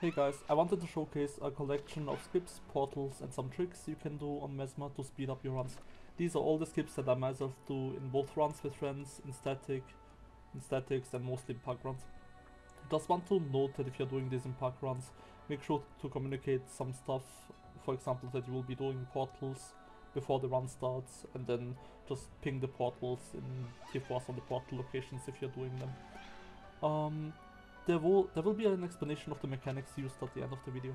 Hey guys, I wanted to showcase a collection of skips, portals and some tricks you can do on Mesmer to speed up your runs. These are all the skips that I myself do in both runs with friends, in static, in statics and mostly in park runs. Just want to note that if you're doing this in park runs, make sure to communicate some stuff, for example that you will be doing portals before the run starts and then just ping the portals in T4s on the portal locations if you're doing them. Um, there will there will be an explanation of the mechanics used at the end of the video.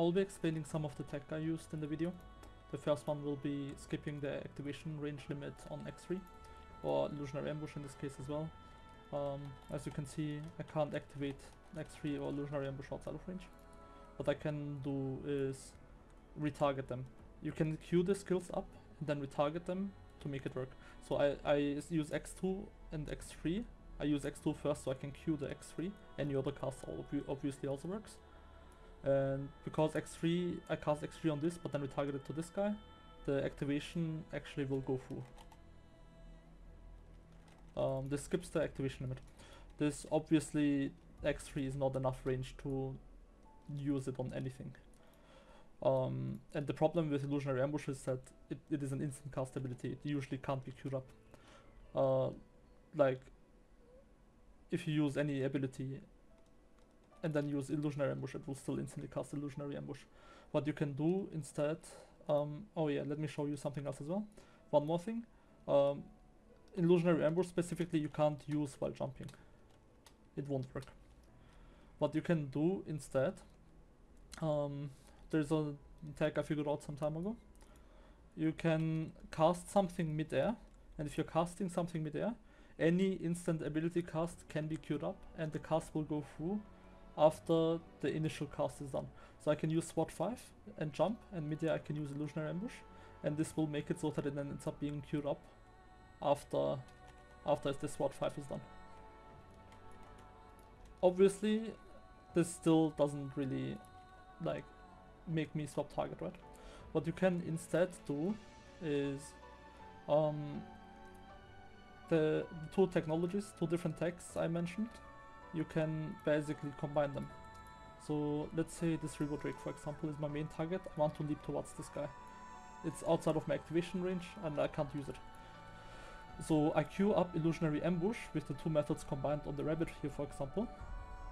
I'll be explaining some of the tech I used in the video. The first one will be skipping the activation range limit on X3, or illusionary ambush in this case as well. Um, as you can see, I can't activate X3 or illusionary ambush outside of range. What I can do is retarget them. You can queue the skills up and then retarget them to make it work. So I, I use X2 and X3. I use X2 first so I can queue the X3. Any other cast obviously also works. And because X3, I cast X3 on this, but then retarget it to this guy, the activation actually will go through. Um, this skips the activation limit. This obviously X3 is not enough range to use it on anything. Um, and the problem with illusionary ambush is that it, it is an instant cast ability. It usually can't be queued up. Uh, like if you use any ability and then use illusionary ambush, it will still instantly cast illusionary ambush. What you can do instead, um, oh yeah, let me show you something else as well. One more thing, um, illusionary ambush specifically you can't use while jumping. It won't work. What you can do instead, um, there's a tag I figured out some time ago. You can cast something mid-air, and if you're casting something mid-air, any instant ability cast can be queued up, and the cast will go through after the initial cast is done. So I can use SWAT 5 and jump, and mid-air I can use Illusionary Ambush, and this will make it so that it then ends up being queued up after after the SWAT 5 is done. Obviously, this still doesn't really like make me swap target, right? What you can instead do is um, the, the two technologies, two different techs I mentioned, you can basically combine them. So let's say this River Drake for example is my main target, I want to leap towards this guy. It's outside of my activation range and I can't use it. So I queue up Illusionary Ambush with the two methods combined on the rabbit here for example.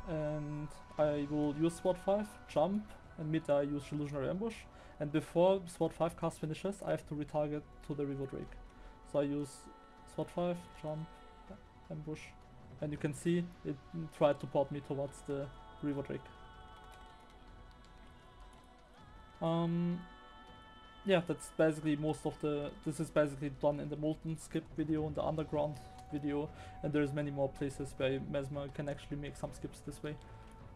And I will use SWAT 5, jump, and mid I use Illusionary Ambush. And before SWAT 5 cast finishes, I have to retarget to the River Drake. So I use SWAT 5, jump, ambush, and you can see it tried to port me towards the River Drake. Um, yeah, that's basically most of the, this is basically done in the Molten skip video, in the Underground video, and there's many more places where Mesmer can actually make some skips this way,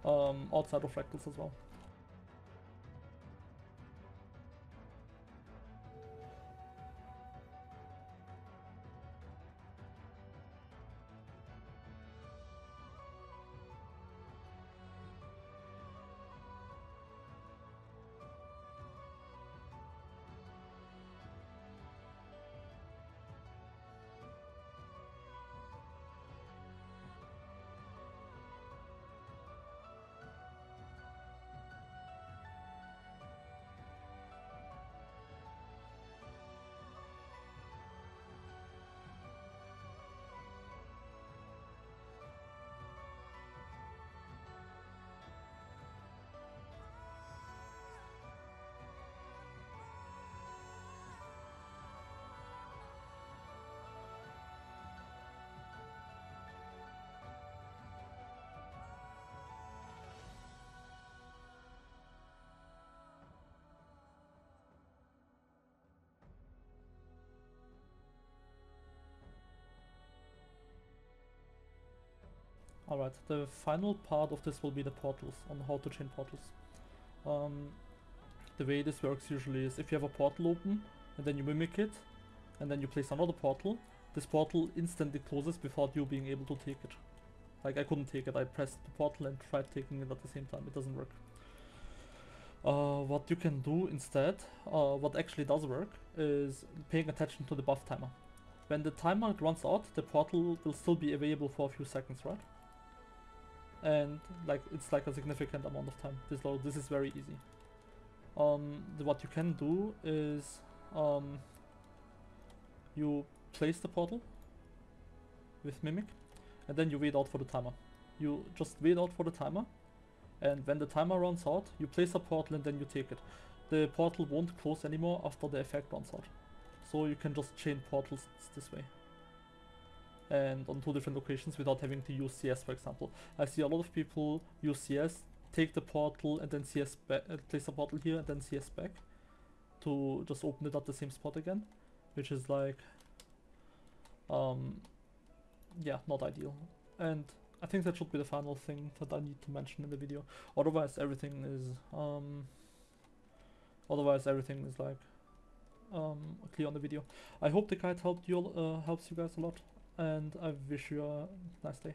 um, outside of Fractals as well. Alright, the final part of this will be the portals, on how to chain portals. Um, the way this works usually is if you have a portal open, and then you mimic it, and then you place another portal, this portal instantly closes without you being able to take it. Like I couldn't take it, I pressed the portal and tried taking it at the same time, it doesn't work. Uh, what you can do instead, uh, what actually does work, is paying attention to the buff timer. When the timer runs out, the portal will still be available for a few seconds, right? And like it's like a significant amount of time. This load this is very easy. Um what you can do is um you place the portal with mimic and then you wait out for the timer. You just wait out for the timer and when the timer runs out you place a portal and then you take it. The portal won't close anymore after the effect runs out. So you can just chain portals this way and on two different locations without having to use CS for example. I see a lot of people use CS take the portal and then CS back, uh, place the portal here and then CS back to just open it at the same spot again, which is like, um, yeah, not ideal. And I think that should be the final thing that I need to mention in the video. Otherwise, everything is, um, otherwise everything is like, um, clear on the video. I hope the guide helped you, uh, helps you guys a lot, and I wish you a nice day.